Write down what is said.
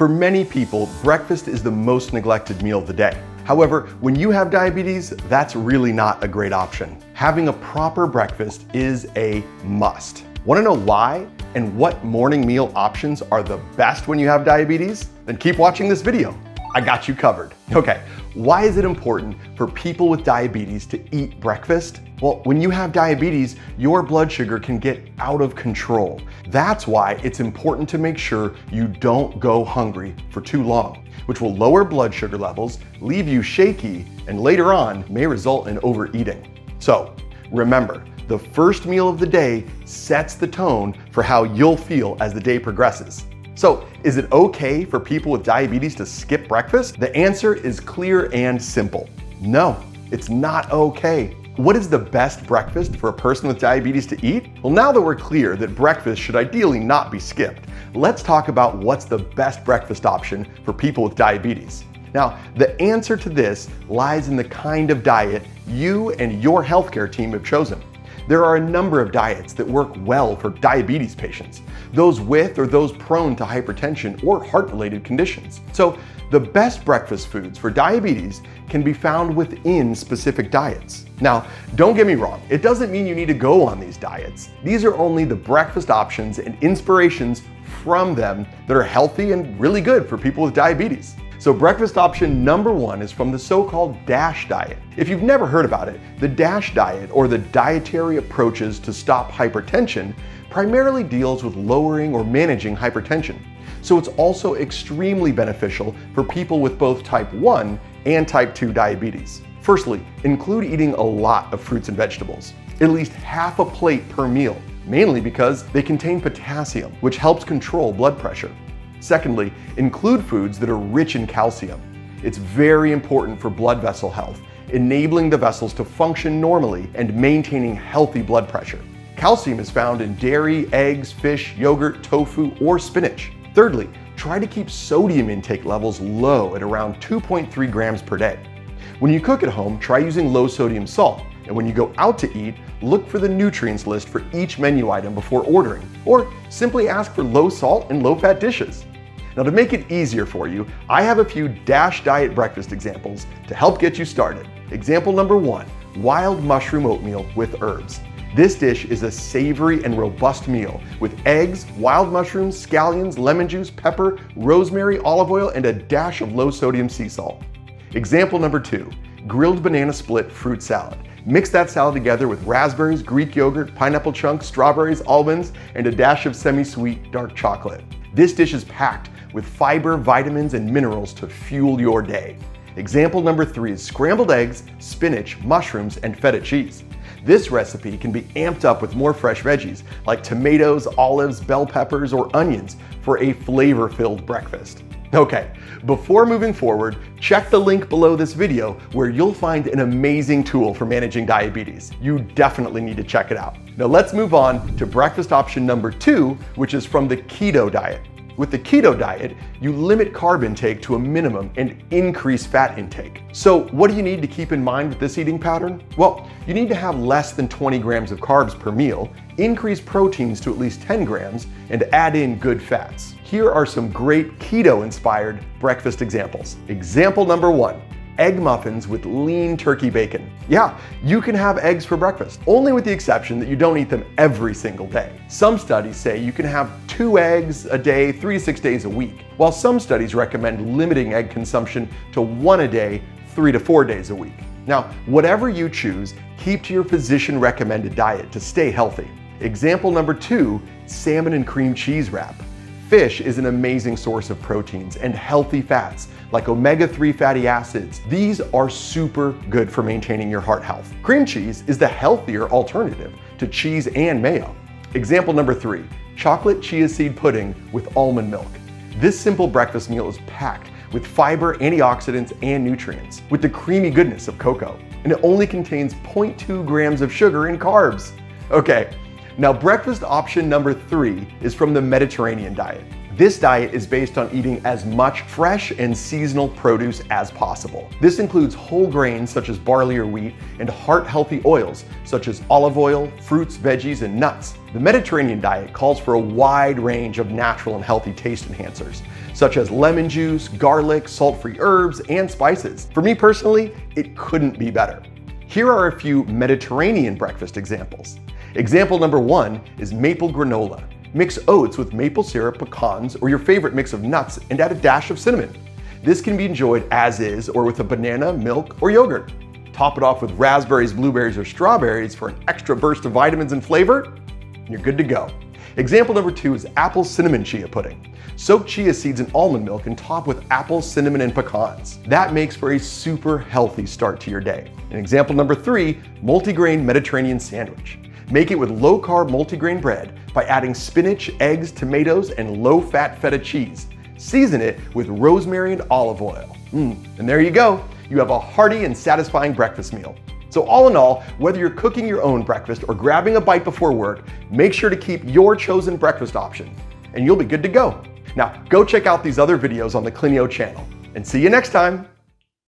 For many people, breakfast is the most neglected meal of the day. However, when you have diabetes, that's really not a great option. Having a proper breakfast is a must. Want to know why and what morning meal options are the best when you have diabetes? Then keep watching this video. I got you covered. Okay, why is it important for people with diabetes to eat breakfast? Well, when you have diabetes, your blood sugar can get out of control. That's why it's important to make sure you don't go hungry for too long, which will lower blood sugar levels, leave you shaky, and later on may result in overeating. So remember, the first meal of the day sets the tone for how you'll feel as the day progresses. So, is it okay for people with diabetes to skip breakfast? The answer is clear and simple. No, it's not okay. What is the best breakfast for a person with diabetes to eat? Well, now that we're clear that breakfast should ideally not be skipped, let's talk about what's the best breakfast option for people with diabetes. Now, the answer to this lies in the kind of diet you and your healthcare team have chosen. There are a number of diets that work well for diabetes patients, those with or those prone to hypertension or heart-related conditions. So the best breakfast foods for diabetes can be found within specific diets. Now, don't get me wrong, it doesn't mean you need to go on these diets. These are only the breakfast options and inspirations from them that are healthy and really good for people with diabetes. So breakfast option number one is from the so-called DASH diet. If you've never heard about it, the DASH diet, or the Dietary Approaches to Stop Hypertension, primarily deals with lowering or managing hypertension. So it's also extremely beneficial for people with both type 1 and type 2 diabetes. Firstly, include eating a lot of fruits and vegetables, at least half a plate per meal, mainly because they contain potassium, which helps control blood pressure. Secondly, include foods that are rich in calcium. It's very important for blood vessel health, enabling the vessels to function normally and maintaining healthy blood pressure. Calcium is found in dairy, eggs, fish, yogurt, tofu, or spinach. Thirdly, try to keep sodium intake levels low at around 2.3 grams per day. When you cook at home, try using low sodium salt. And when you go out to eat, look for the nutrients list for each menu item before ordering, or simply ask for low salt and low fat dishes. Now to make it easier for you, I have a few DASH diet breakfast examples to help get you started. Example number one, wild mushroom oatmeal with herbs. This dish is a savory and robust meal with eggs, wild mushrooms, scallions, lemon juice, pepper, rosemary, olive oil, and a dash of low sodium sea salt. Example number two, grilled banana split fruit salad. Mix that salad together with raspberries, Greek yogurt, pineapple chunks, strawberries, almonds, and a dash of semi-sweet dark chocolate. This dish is packed with fiber, vitamins, and minerals to fuel your day. Example number three is scrambled eggs, spinach, mushrooms, and feta cheese. This recipe can be amped up with more fresh veggies like tomatoes, olives, bell peppers, or onions for a flavor-filled breakfast. Okay, before moving forward, check the link below this video where you'll find an amazing tool for managing diabetes. You definitely need to check it out. Now let's move on to breakfast option number two, which is from the keto diet. With the keto diet, you limit carb intake to a minimum and increase fat intake. So what do you need to keep in mind with this eating pattern? Well, you need to have less than 20 grams of carbs per meal, increase proteins to at least 10 grams, and add in good fats. Here are some great keto-inspired breakfast examples. Example number one, egg muffins with lean turkey bacon. Yeah, you can have eggs for breakfast, only with the exception that you don't eat them every single day. Some studies say you can have two eggs a day, three to six days a week, while some studies recommend limiting egg consumption to one a day, three to four days a week. Now, whatever you choose, keep to your physician recommended diet to stay healthy. Example number two, salmon and cream cheese wrap. Fish is an amazing source of proteins and healthy fats like omega-3 fatty acids. These are super good for maintaining your heart health. Cream cheese is the healthier alternative to cheese and mayo. Example number three, chocolate chia seed pudding with almond milk. This simple breakfast meal is packed with fiber, antioxidants, and nutrients, with the creamy goodness of cocoa. And it only contains 0.2 grams of sugar and carbs. Okay, now breakfast option number three is from the Mediterranean diet. This diet is based on eating as much fresh and seasonal produce as possible. This includes whole grains such as barley or wheat and heart-healthy oils such as olive oil, fruits, veggies, and nuts. The Mediterranean diet calls for a wide range of natural and healthy taste enhancers, such as lemon juice, garlic, salt-free herbs, and spices. For me personally, it couldn't be better. Here are a few Mediterranean breakfast examples. Example number one is maple granola. Mix oats with maple syrup, pecans, or your favorite mix of nuts and add a dash of cinnamon. This can be enjoyed as is or with a banana, milk, or yogurt. Top it off with raspberries, blueberries, or strawberries for an extra burst of vitamins and flavor, and you're good to go. Example number two is apple cinnamon chia pudding. Soak chia seeds in almond milk and top with apple, cinnamon, and pecans. That makes for a super healthy start to your day. And example number three, multigrain Mediterranean sandwich. Make it with low-carb multigrain bread by adding spinach, eggs, tomatoes, and low-fat feta cheese. Season it with rosemary and olive oil. Mmm, and there you go. You have a hearty and satisfying breakfast meal. So all in all, whether you're cooking your own breakfast or grabbing a bite before work, make sure to keep your chosen breakfast option, and you'll be good to go. Now, go check out these other videos on the Klinio channel, and see you next time.